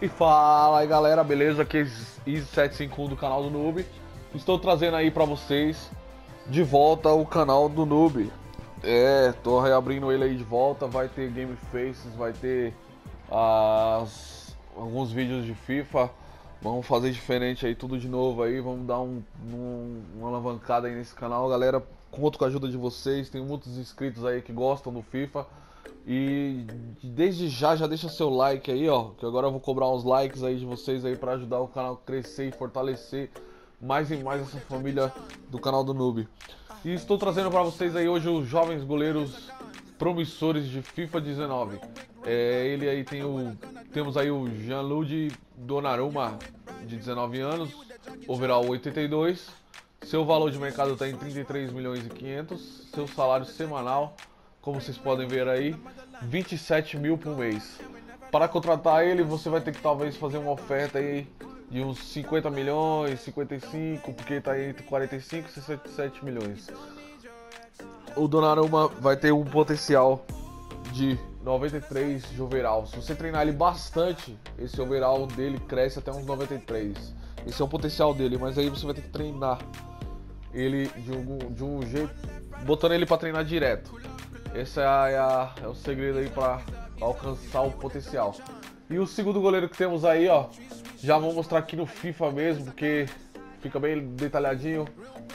E fala aí galera, beleza? Aqui é Easy751 do canal do Noob. Estou trazendo aí pra vocês de volta o canal do Noob. É, tô reabrindo ele aí de volta. Vai ter Game Faces, vai ter as, alguns vídeos de FIFA. Vamos fazer diferente aí, tudo de novo aí. Vamos dar um, um, uma alavancada aí nesse canal, galera. Conto com a ajuda de vocês. Tem muitos inscritos aí que gostam do FIFA. E desde já, já deixa seu like aí, ó. Que agora eu vou cobrar uns likes aí de vocês aí para ajudar o canal a crescer e fortalecer mais e mais essa família do canal do Noob. E estou trazendo para vocês aí hoje os jovens goleiros promissores de FIFA 19. É, ele aí tem o. Temos aí o Gianluigi Donnarumma, de 19 anos, overall 82. Seu valor de mercado está em 33 milhões e 500. Seu salário semanal como vocês podem ver aí, 27 mil por mês. Para contratar ele, você vai ter que talvez fazer uma oferta aí de uns 50 milhões, 55, porque está entre 45 e 67 milhões. O Donnarumma vai ter um potencial de 93 de overall. Se você treinar ele bastante, esse overall dele cresce até uns 93. Esse é o potencial dele, mas aí você vai ter que treinar ele de um, de um jeito, botando ele para treinar direto. Esse é, a, é o segredo aí para alcançar o potencial. E o segundo goleiro que temos aí, ó, já vou mostrar aqui no FIFA mesmo, porque fica bem detalhadinho.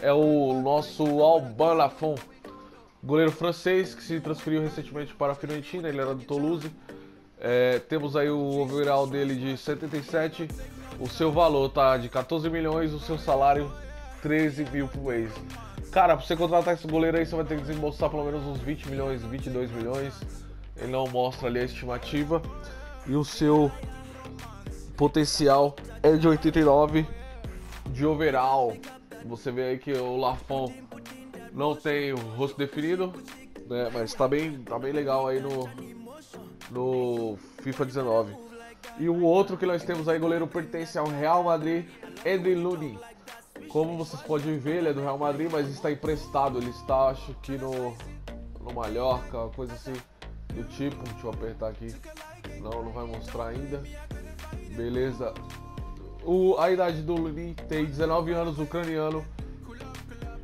É o nosso Alban Lafon, goleiro francês que se transferiu recentemente para a Fiorentina, ele era do Toulouse. É, temos aí o overall dele de 77, o seu valor tá de 14 milhões, o seu salário 13 mil por mês. Cara, pra você contratar esse goleiro aí, você vai ter que desembolsar pelo menos uns 20 milhões, 22 milhões. Ele não mostra ali a estimativa. E o seu potencial é de 89 de overall. Você vê aí que o Lafon não tem o rosto definido, né? Mas tá bem, tá bem legal aí no, no FIFA 19. E o outro que nós temos aí, goleiro pertence ao Real Madrid, Edwin Luni. Como vocês podem ver, ele é do Real Madrid, mas está emprestado. Ele está, acho que no, no Mallorca, coisa assim do tipo. Deixa eu apertar aqui. Não, não vai mostrar ainda. Beleza. O, a idade do Lunin tem 19 anos, ucraniano.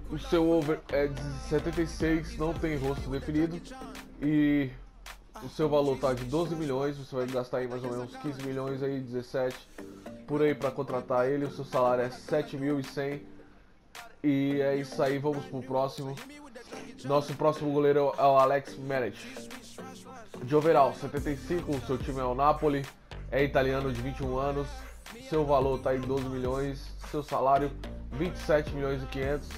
O seu over é de 76, não tem rosto definido. E o seu valor está de 12 milhões. Você vai gastar aí mais ou menos 15 milhões aí, 17 por aí para contratar ele. O seu salário é 7.100. E é isso aí, vamos pro próximo. Nosso próximo goleiro é o Alex Meret. De overall, 75, o seu time é o Napoli. É italiano de 21 anos. Seu valor está em 12 milhões. Seu salário, 27 milhões e 500.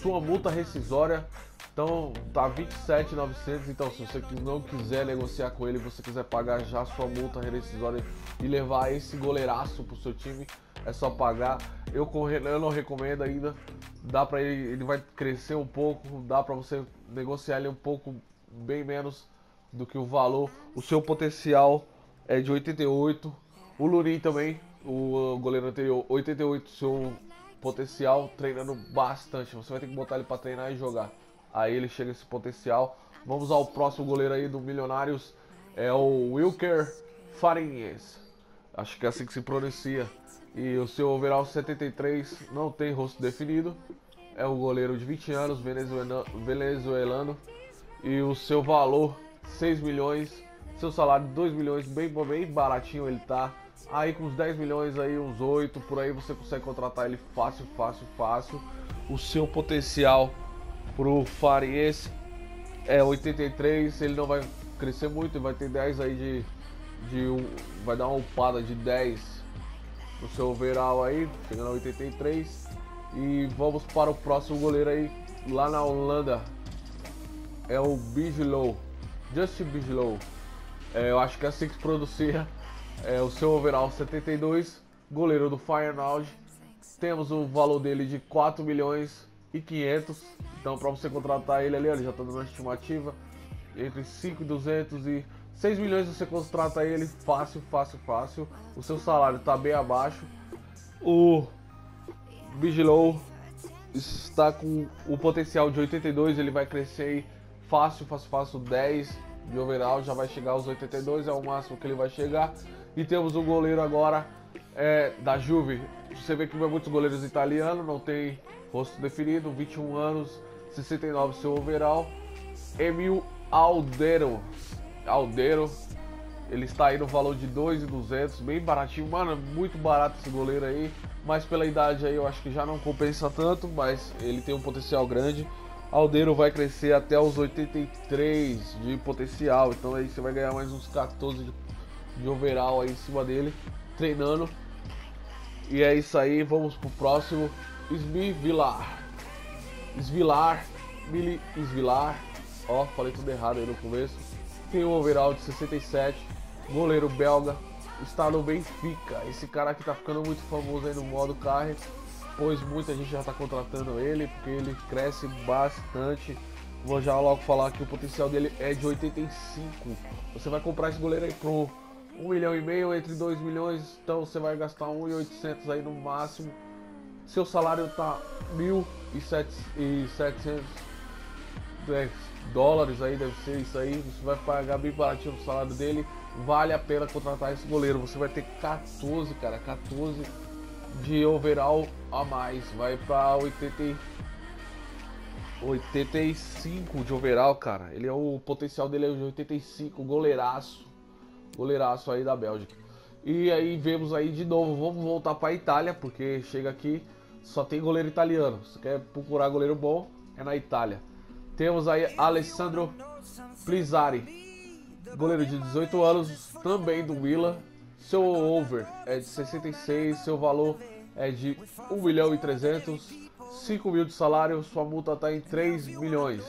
Sua multa rescisória então tá 27,900. Então se você não quiser negociar com ele, você quiser pagar já sua multa rescisória e levar esse goleiraço pro seu time, é só pagar. Eu, eu não recomendo ainda. Dá para ele, ele vai crescer um pouco, dá para você negociar ele um pouco bem menos do que o valor. O seu potencial é de 88. O Lurin também, o goleiro anterior, 88 seu potencial treinando bastante. Você vai ter que botar ele para treinar e jogar aí ele chega esse potencial. Vamos ao próximo goleiro aí do Milionários, é o Wilker Farinhas. Acho que é assim que se pronuncia. E o seu overall 73 não tem rosto definido. É um goleiro de 20 anos, venezuelano, venezuelano. E o seu valor 6 milhões. Seu salário 2 milhões, bem, bem baratinho ele tá. Aí com uns 10 milhões aí, uns 8, por aí você consegue contratar ele fácil, fácil, fácil. O seu potencial pro Fariense é 83, ele não vai crescer muito, vai ter 10 aí de, de um, vai dar uma upada de 10 no seu overall aí, chegando a 83. E vamos para o próximo goleiro aí, lá na Holanda, é o Bigelow, Just Bigelow. É, eu acho que é assim que se. É, o seu overall 72, goleiro do Feyenoord. Temos o valor dele de 4 milhões e 500. Então, para você contratar ele ali, ele já está dando uma estimativa entre 5 e 200 e 6 milhões você contrata ele fácil, fácil, fácil. O seu salário está bem abaixo. O Bigelow está com o potencial de 82, ele vai crescer fácil, fácil, fácil, 10 de overall, já vai chegar aos 82, é o máximo que ele vai chegar. E temos um goleiro agora é, da Juve. Você vê que vai muitos goleiros italianos, não tem rosto definido, 21 anos, 69 seu overall. Emil Aldero. Aldero. Ele está aí no valor de 2,200, bem baratinho. Mano, muito barato esse goleiro aí. Mas pela idade aí eu acho que já não compensa tanto, mas ele tem um potencial grande. Aldeiro vai crescer até os 83 de potencial, então aí você vai ganhar mais uns 14 de, de overall aí em cima dele, treinando. E é isso aí, vamos pro próximo. Smivilar. Svilar. Mili Svilar. Ó, falei tudo errado aí no começo. Tem um overall de 67. Goleiro belga. Está no Benfica. Esse cara aqui tá ficando muito famoso aí no modo carre. Pois muita gente já está contratando ele. Porque ele cresce bastante. Vou já logo falar que o potencial dele é de 85. Você vai comprar esse goleiro aí pro 1 milhão e meio entre 2 milhões, então você vai gastar 1.800 aí no máximo. Seu salário tá 1.700 é, dólares aí, deve ser isso aí. Você vai pagar bem baratinho o salário dele. Vale a pena contratar esse goleiro. Você vai ter 14, cara, 14 de overall a mais. Vai para 80 85 de overall, cara. Ele é o potencial dele é de 85, goleiraço goleiraço aí da Bélgica. E aí vemos aí de novo, vamos voltar para a Itália, porque chega aqui só tem goleiro italiano. Se quer procurar goleiro bom, é na Itália. Temos aí Alessandro Plizzari, goleiro de 18 anos, também do Milan. Seu over é de 66, seu valor é de 1 milhão e 300, 5 mil de salário, sua multa está em 3 milhões.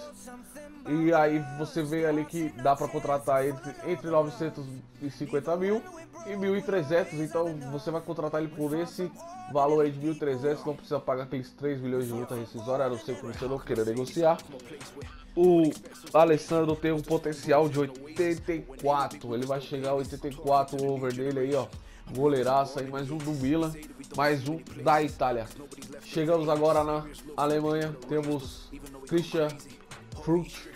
E aí você vê ali que dá para contratar entre, entre 950 mil e 1.300. Então você vai contratar ele por esse valor aí de 1.300. Não precisa pagar aqueles 3 milhões de multa rescisória, a não ser que você não queira negociar. O Alessandro tem um potencial de 84. Ele vai chegar a 84 o over dele aí, ó. Goleiraça aí, mais um do Milan, mais um da Itália. Chegamos agora na Alemanha. Temos Christian Fruit.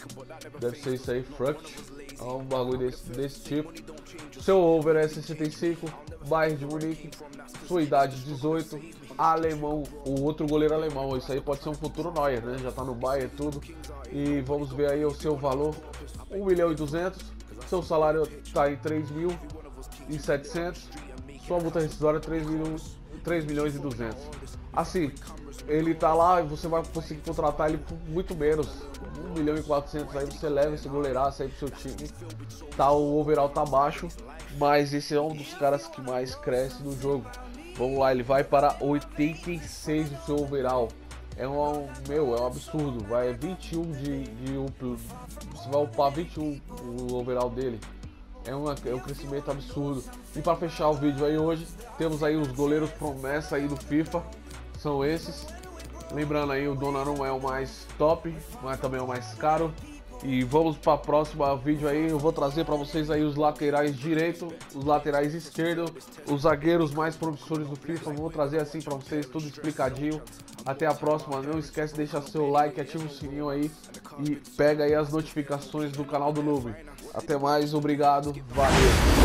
Deve ser isso aí, Fruit. É um bagulho desse, desse tipo. Seu over é 65. Bayern de Munique. Sua idade 18. Alemão, o outro goleiro alemão. Isso aí pode ser um futuro Neuer, né? Já tá no Bayern tudo. E vamos ver aí o seu valor: 1 milhão e 200. Seu salário tá em 3 mil e 700. Sua multa rescisória 3 milhões, 3 milhões e 200. Assim, ele tá lá e você vai conseguir contratar ele por muito menos. 1 milhão e 400 aí você leva esse goleiraço aí pro seu time. Tá, o overall tá baixo, mas esse é um dos caras que mais cresce no jogo. Vamos lá, ele vai para 86 do seu overall. É um, meu, é um absurdo. Vai 21 de, de uplo. Você vai upar 21 o overall dele. É, uma, é um crescimento absurdo. E para fechar o vídeo aí hoje, temos aí os goleiros promessa aí do FIFA. São esses. Lembrando aí, o Donnarumma é o mais top, mas também é o mais caro. E vamos para o próximo vídeo aí, eu vou trazer para vocês aí os laterais direito, os laterais esquerdo, os zagueiros mais promissores do FIFA, vou trazer assim para vocês tudo explicadinho. Até a próxima, não esquece de deixar seu like, ativa o sininho aí e pega aí as notificações do canal do Noob. Até mais, obrigado, valeu!